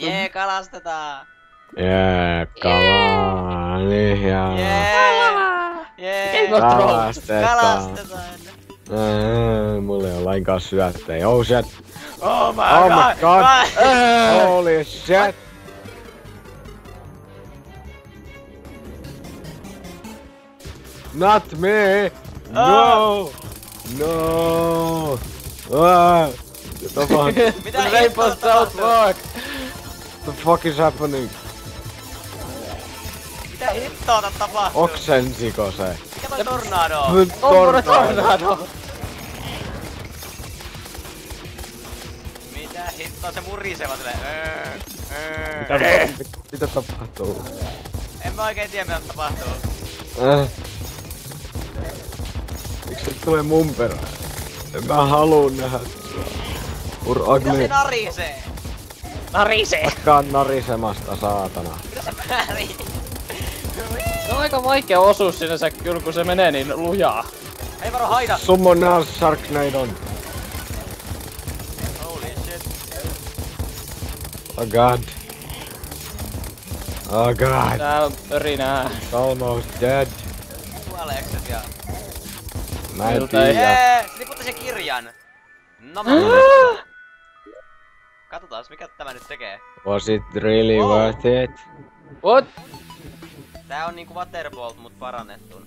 Jee, kalastetaan! Jee, kalaa, niin ja... Jee! Jee! Kalastetaan. Kalastetaan! Mulla ei ole lainkaan syöttejä. Oh shit! Oh my Oh my god! Holy shit! Not me! No! No! Ah! Mitä Rainbow hittoa South tapahtuu? The fuck is happening? Mitä hittoa tää tapahtuu? Oksensiko se? Mikä toi tornado? on? Tommonen Tornado. tornado! Mitä hittoa se muriseva silleen? Öö, öö. Mitä, mit- mitä tapahtuu? En mä oikein tiedä mitä tapahtuu. Äh. Miksi se tulee mun perään? En mä haluu nähdä sua. Mitä se ugly. Narisee? Narise! Lakkaan narisemasta, saatana. Se on aika vaikea osuus sinänsä kyllä kun se menee niin lujaa. Ei varo haida! Summon now Sharknadon. Holy shit. Oh god. Oh god. Tää pörinää. It's almost dead. Kuoleekset ja... Mä en tiedä. Jee! Se kirjan! No mä... Katsotaan mikä tämä nyt tekee. Was it really Oh. worth it? What? Tää on niinku Waterbolt mut parannettu.